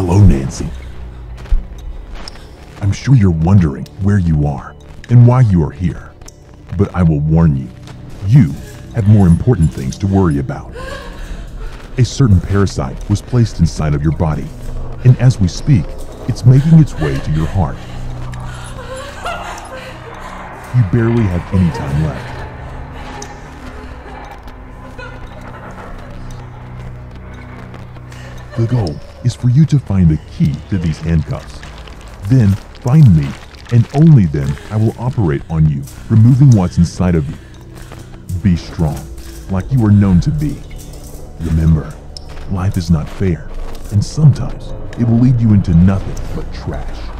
Hello, Nancy. I'm sure you're wondering where you are and why you are here. But I will warn you, you have more important things to worry about. A certain parasite was placed inside of your body, and as we speak, it's making its way to your heart. You barely have any time left. The goal is for you to find the key to these handcuffs. Then find me, and only then I will operate on you, removing what's inside of you. Be strong, like you are known to be. Remember, life is not fair, and sometimes it will lead you into nothing but trash.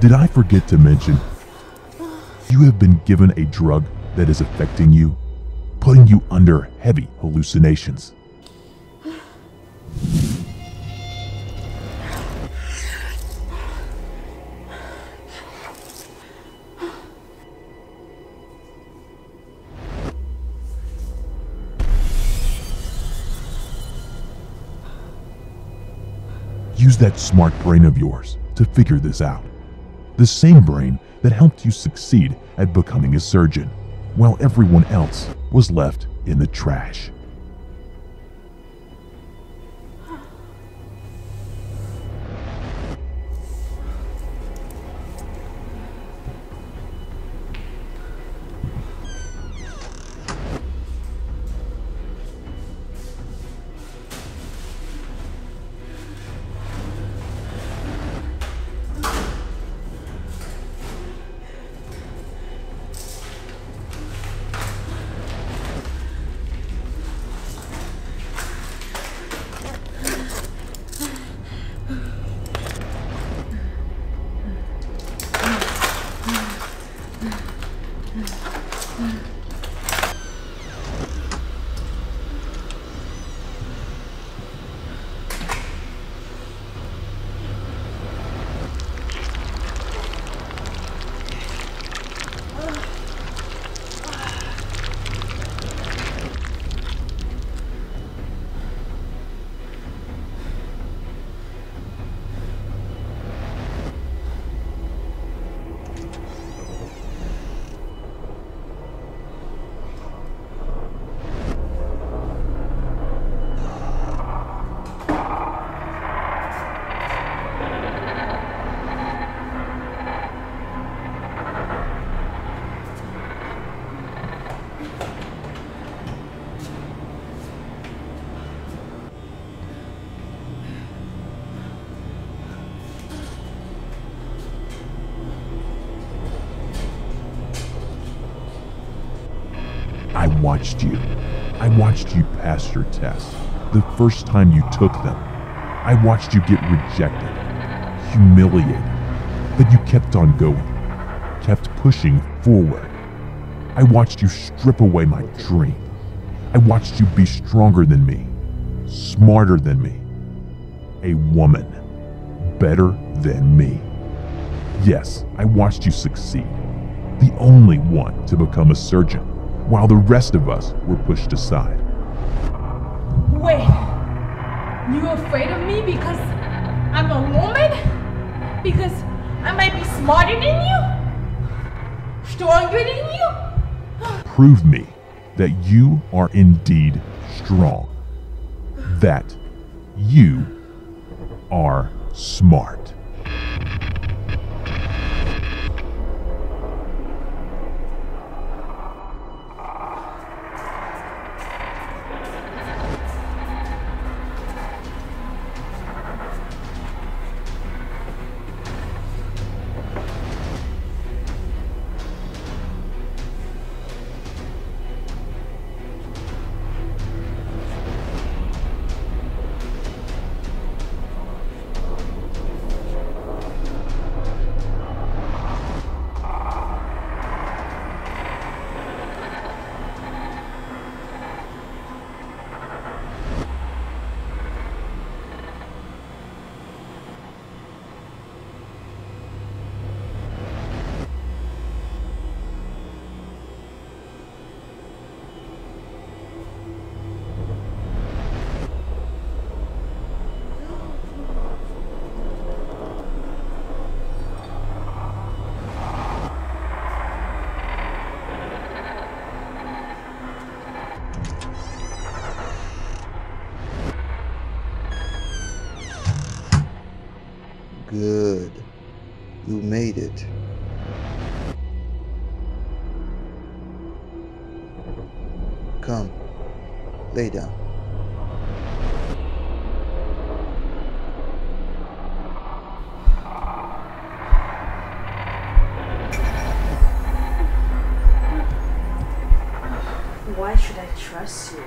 Did I forget to mention? You have been given a drug that is affecting you, putting you under heavy hallucinations. Use that smart brain of yours to figure this out. The same brain that helped you succeed at becoming a surgeon, while everyone else was left in the trash. Watched you. I watched you pass your tests. The first time you took them, I watched you get rejected, humiliated. But you kept on going, kept pushing forward. I watched you strip away my dream. I watched you be stronger than me, smarter than me, a woman, better than me. Yes, I watched you succeed, the only one to become a surgeon, while the rest of us were pushed aside. Wait, you afraid of me because I'm a woman? Because I might be smarter than you? Stronger than you? Prove me that you are indeed strong, that you are smart. Why should I trust you?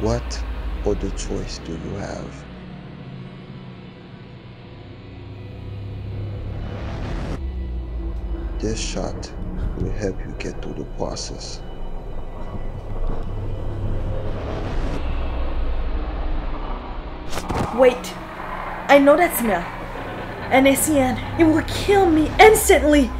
What other choice do you have? This shot will help you get through the process. Wait. I know that smell. ACN, it will kill me instantly.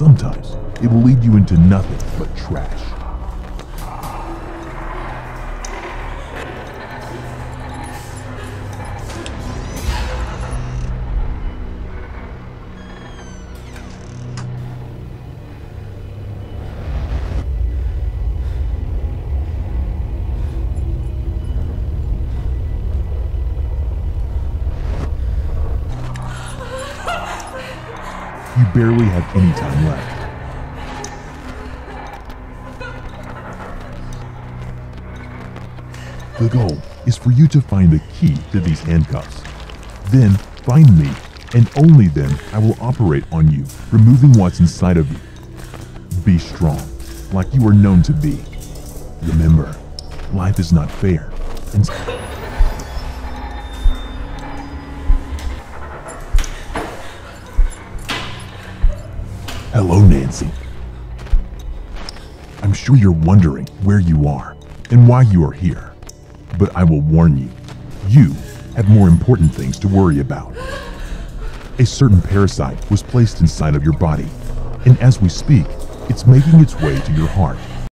Sometimes it will lead you into nothing but trash. You barely have any time left. The goal is for you to find the key to these handcuffs. Then find me, and only then I will operate on you, removing what's inside of you. Be strong, like you are known to be. Remember, life is not fair, and Hello, Nancy. I'm sure you're wondering where you are and why you are here. But I will warn you, you have more important things to worry about. A certain parasite was placed inside of your body, and as we speak, it's making its way to your heart